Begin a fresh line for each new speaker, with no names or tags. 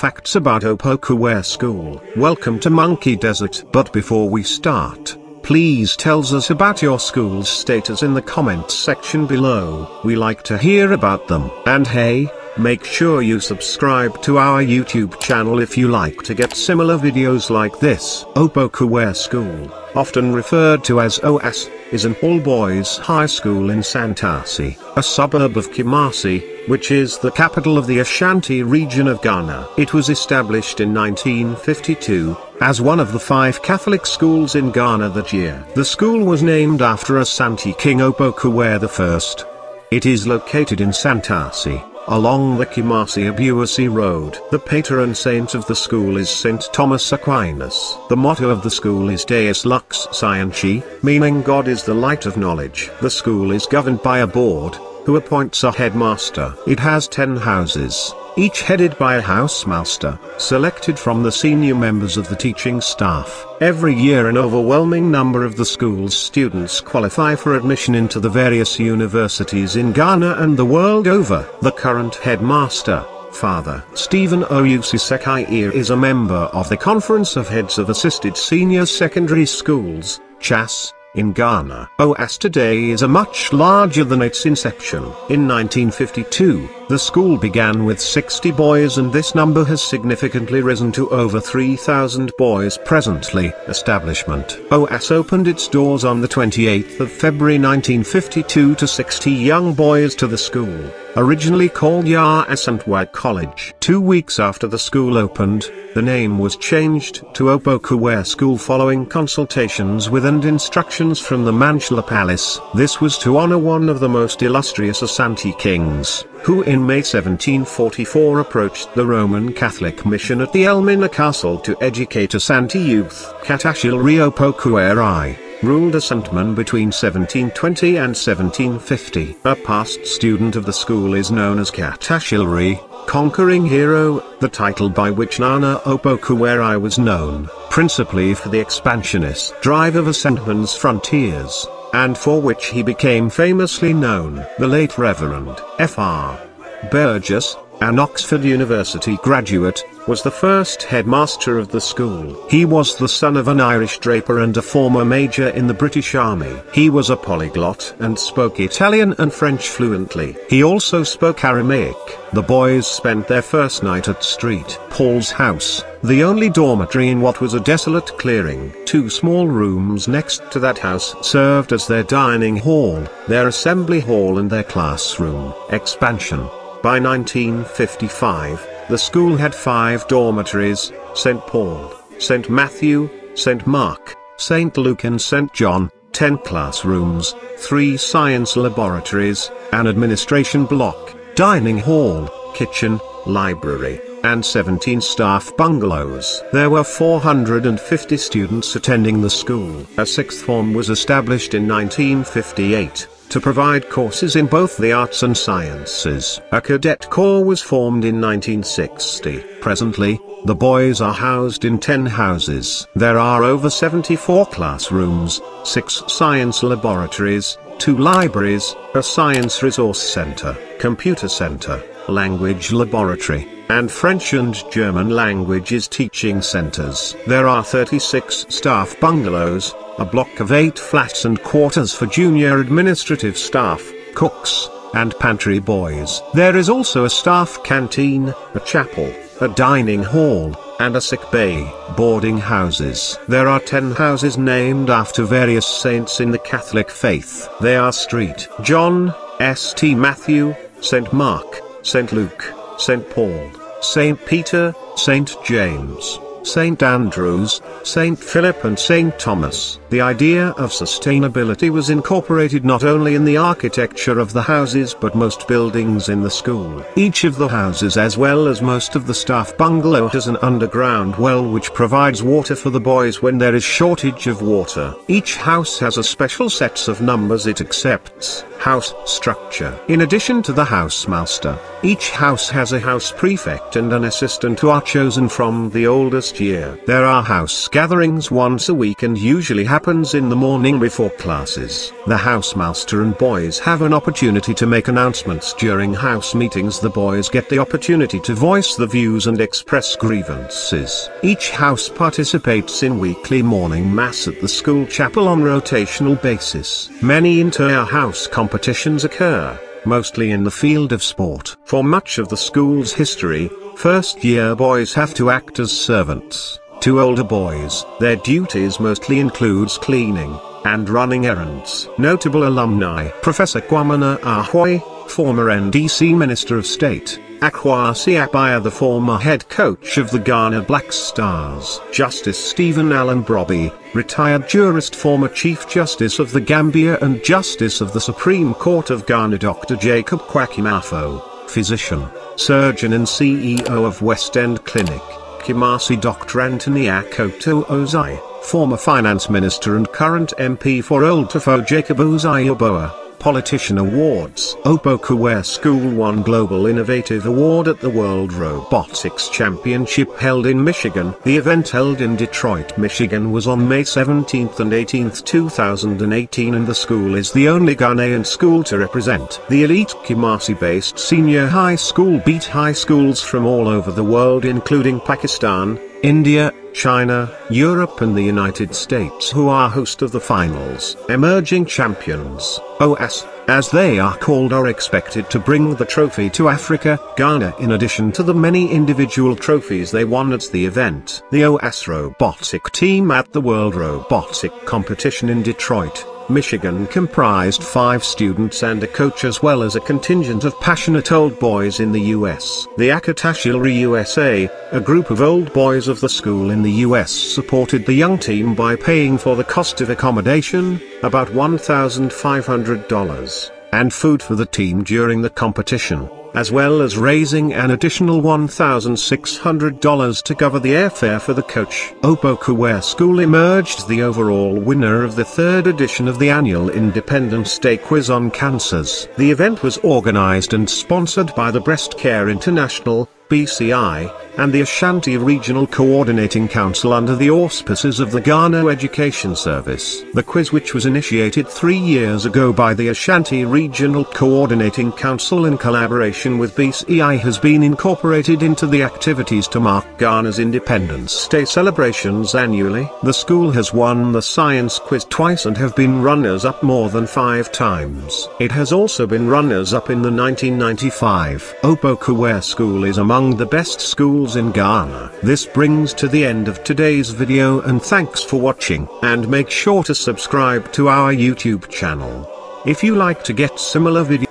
facts about Opoku Ware School. Welcome to Monkey Desert. But before we start, please tells us about your school's status in the comments section below. We like to hear about them. And hey, make sure you subscribe to our YouTube channel if you like to get similar videos like this. Opoku Ware School, often referred to as OAS, is an all-boys high school in Santasi, a suburb of Kumasi, which is the capital of the Ashanti region of Ghana. It was established in 1952, as one of the five Catholic schools in Ghana that year. The school was named after Asante King Opoku Ware I. It is located in Santasi, along the Kumasi-Obuasi Road. The patron saint of the school is St. Thomas Aquinas. The motto of the school is Deus Lux Scientiae, meaning God is the light of knowledge. The school is governed by a board, who appoints a headmaster. It has 10 houses, each headed by a housemaster, selected from the senior members of the teaching staff. Every year an overwhelming number of the school's students qualify for admission into the various universities in Ghana and the world over. The current headmaster, Father Stephen Oyusi is a member of the Conference of Heads of Assisted Senior Secondary Schools, CHASS, in Ghana. OAS today is a much larger than its inception. In 1952, the school began with 60 boys and this number has significantly risen to over 3,000 boys presently. Establishment OAS opened its doors on the 28th of February 1952 to 60 young boys to the school originally called Yar Asantwag College. Two weeks after the school opened, the name was changed to Opoku Ware School following consultations with and instructions from the Manhyia Palace. This was to honor one of the most illustrious Asante kings, who in May 1744 approached the Roman Catholic mission at the Elmina Castle to educate Asante youth. Katakyie Opokaware I ruled Asanteman between 1720 and 1750. A past student of the school is known as Katakyie, conquering hero, the title by which Nana Opoku Ware was known, principally for the expansionist drive of Asanteman's frontiers, and for which he became famously known. The late Reverend F.R. Burgess, an Oxford University graduate, was the first headmaster of the school. He was the son of an Irish draper and a former major in the British Army. He was a polyglot and spoke Italian and French fluently. He also spoke Aramaic. The boys spent their first night at Street Paul's house, the only dormitory in what was a desolate clearing. Two small rooms next to that house served as their dining hall, their assembly hall and their classroom. Expansion by 1955, the school had five dormitories, St. Paul, St. Matthew, St. Mark, St. Luke and St. John, 10 classrooms, 3 science laboratories, an administration block, dining hall, kitchen, library, and 17 staff bungalows. There were 450 students attending the school. A sixth form was established in 1958 to provide courses in both the arts and sciences. A cadet corps was formed in 1960. Presently, the boys are housed in 10 houses. There are over 74 classrooms, 6 science laboratories, 2 libraries, a science resource center, computer center, language laboratory, and French and German languages teaching centers. There are 36 staff bungalows, a block of eight flats and quarters for junior administrative staff, cooks, and pantry boys. There is also a staff canteen, a chapel, a dining hall, and a sick bay. Boarding houses. There are ten houses named after various saints in the Catholic faith. They are Street John, St. Matthew, St. Mark, St. Luke, St. Paul, St. Peter, St. James. St. Andrews, St. Philip and St. Thomas. The idea of sustainability was incorporated not only in the architecture of the houses but most buildings in the school. Each of the houses as well as most of the staff bungalow has an underground well which provides water for the boys when there is shortage of water. Each house has a special sets of numbers it accepts. House structure. In addition to the housemaster, each house has a house prefect and an assistant who are chosen from the oldest first year. There are house gatherings once a week and usually happens in the morning before classes. The housemaster and boys have an opportunity to make announcements during house meetings. The boys get the opportunity to voice the views and express grievances. Each house participates in weekly morning mass at the school chapel on rotational basis. Many inter-house competitions occur mostly in the field of sport. For much of the school's history, first year boys have to act as servants. To older boys, their duties mostly includes cleaning and running errands. Notable alumni Professor Kwamena Ahwoi, former NDC Minister of State, Akwasi Appiah the former head coach of the Ghana Black Stars, Justice Stephen Allen Brobbey, retired jurist former Chief Justice of the Gambia and Justice of the Supreme Court of Ghana Dr. Jacob Kwakimafo, physician, surgeon and CEO of West End Clinic, Kumasi Dr. Anthony Akoto Osei, former finance minister and current MP for Old Tafo Jacob Osei Yeboah, Politician Awards. Opoku School won Global Innovative Award at the World Robotics Championship held in Michigan. The event held in Detroit, Michigan was on May 17 and 18, 2018 and the school is the only Ghanaian school to represent. The elite Kumasi-based senior high school beat high schools from all over the world including Pakistan, India, China, Europe and the United States who are host of the finals. Emerging champions, oh, OS, as they are called are expected to bring the trophy to Africa, Ghana in addition to the many individual trophies they won at the event. The OS robotic team at the World Robotic Competition in Detroit, Michigan comprised five students and a coach as well as a contingent of passionate old boys in the US. The Akatakyie USA, a group of old boys of the school in the US supported the young team by paying for the cost of accommodation, about $1,500, and food for the team during the competition as well as raising an additional $1,600 to cover the airfare for the coach. Opoku School emerged the overall winner of the third edition of the annual Independence Day Quiz on Cancers. The event was organized and sponsored by the Breast Care International, BCI, and the Ashanti Regional Coordinating Council under the auspices of the Ghana Education Service. The quiz which was initiated three years ago by the Ashanti Regional Coordinating Council in collaboration with BCI has been incorporated into the activities to mark Ghana's Independence Day celebrations annually. The school has won the science quiz twice and have been runners-up more than five times. It has also been runners-up in the 1995 Opoku School is among among the best schools in Ghana. This brings to the end of today's video and thanks for watching, and make sure to subscribe to our YouTube channel. If you like to get similar videos,